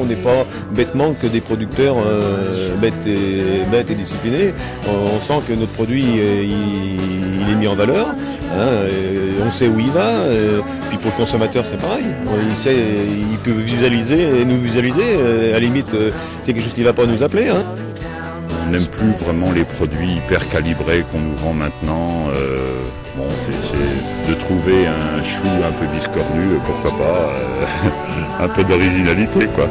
On n'est pas bêtement que des producteurs euh, bêtes, et, bêtes et disciplinés. Euh, on, sent que notre produit, euh, il, est mis en valeur. Hein, on sait où il va. Puis pour le consommateur, c'est pareil. Il sait, il peut visualiser et nous visualiser. À la limite, c'est quelque chose qui ne va pas nous appeler. Hein. On n'aime plus vraiment les produits hyper calibrés qu'on nous vend maintenant c'est de trouver un chou un peu biscornu, pourquoi pas, euh, un peu d'originalité quoi.